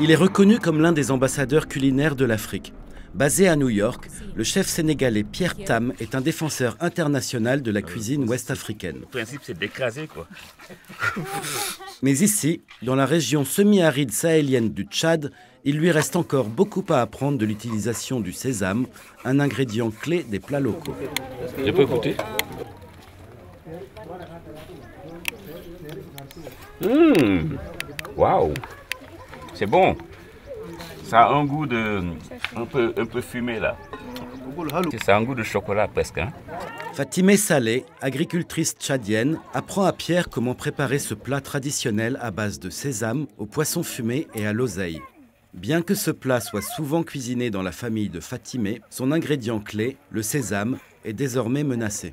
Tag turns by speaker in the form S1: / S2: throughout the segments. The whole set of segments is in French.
S1: Il est reconnu comme l'un des ambassadeurs culinaires de l'Afrique. Basé à New York, le chef sénégalais Pierre Tam est un défenseur international de la cuisine ouest-africaine.
S2: Le principe, c'est d'écraser, quoi.
S1: Mais ici, dans la région semi-aride sahélienne du Tchad, il lui reste encore beaucoup à apprendre de l'utilisation du sésame, un ingrédient clé des plats locaux.
S2: Je peux goûter Hum, Waouh C'est bon. Ça a un goût de. un peu, un peu fumé là. Ça a un goût de chocolat presque. Hein?
S1: Fatimé Saleh, agricultrice tchadienne, apprend à Pierre comment préparer ce plat traditionnel à base de sésame, au poisson fumé et à l'oseille. Bien que ce plat soit souvent cuisiné dans la famille de Fatimé, son ingrédient clé, le sésame, est désormais menacé.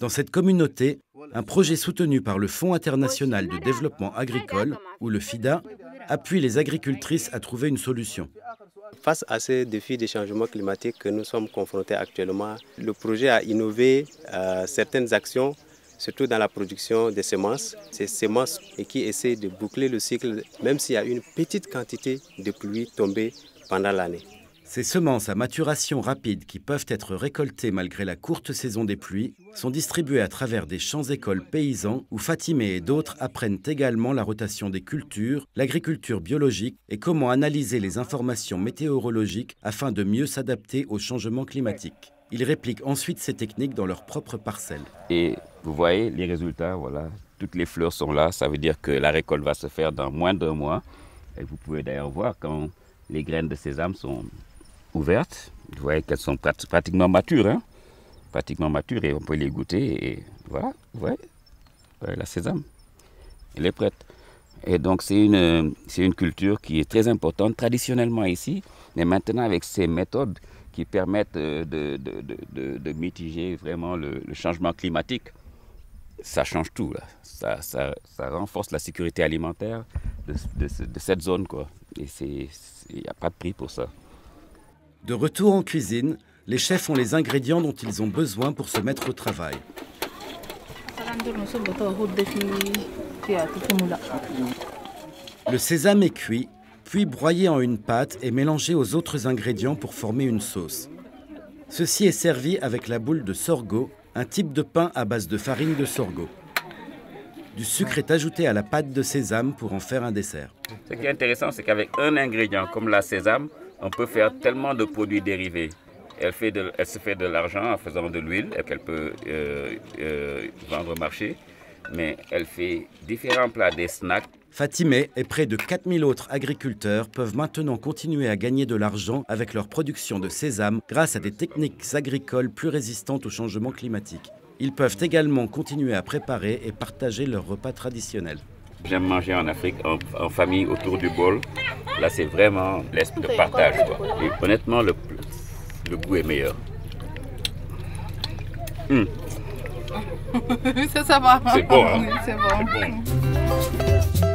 S1: Dans cette communauté, un projet soutenu par le Fonds international de développement agricole, ou le FIDA, appuie les agricultrices à trouver une solution.
S3: Face à ces défis des changements climatiques que nous sommes confrontés actuellement, le projet a innové euh, certaines actions, surtout dans la production des semences. Ces semences qui essaient de boucler le cycle, même s'il y a une petite quantité de pluie tombée pendant l'année.
S1: Ces semences à maturation rapide qui peuvent être récoltées malgré la courte saison des pluies sont distribuées à travers des champs-écoles paysans où Fatimé et d'autres apprennent également la rotation des cultures, l'agriculture biologique et comment analyser les informations météorologiques afin de mieux s'adapter aux changements climatiques. Ils répliquent ensuite ces techniques dans leurs propres parcelles.
S2: Et vous voyez les résultats, voilà, toutes les fleurs sont là, ça veut dire que la récolte va se faire dans moins d'un mois. Et vous pouvez d'ailleurs voir quand les graines de sésame sont ouvertes. Vous voyez qu'elles sont pratiquement matures. Hein? Pratiquement matures et on peut les goûter. Et voilà, vous voyez, la sésame, elle est prête. Et donc c'est une, une culture qui est très importante traditionnellement ici, mais maintenant avec ces méthodes qui permettent de, de, mitiger vraiment le, changement climatique, ça change tout. Ça, renforce la sécurité alimentaire de, cette zone. Et il n'y a pas de prix pour ça.
S1: De retour en cuisine, les chefs ont les ingrédients dont ils ont besoin pour se mettre au travail. Le sésame est cuit, puis broyé en une pâte et mélangé aux autres ingrédients pour former une sauce. Ceci est servi avec la boule de sorgho, un type de pain à base de farine de sorgho. Du sucre est ajouté à la pâte de sésame pour en faire un dessert.
S2: Ce qui est intéressant, c'est qu'avec un ingrédient comme la sésame, on peut faire tellement de produits dérivés. Elle, fait de, elle se fait de l'argent en faisant de l'huile qu'elle peut euh, euh, vendre au marché, mais elle fait différents plats, des snacks.
S1: Fatimé et près de 4000 autres agriculteurs peuvent maintenant continuer à gagner de l'argent avec leur production de sésame grâce à des techniques agricoles plus résistantes au changement climatique. Ils peuvent également continuer à préparer et partager leurs repas traditionnels.
S2: J'aime manger en Afrique en, en, famille autour du bol. Là, c'est vraiment l'esprit de partage. Quoi. Et honnêtement, le, le goût est meilleur. Mmh.
S4: ça, ça va.
S2: C'est bon, hein?
S4: C'est bon.
S2: bon.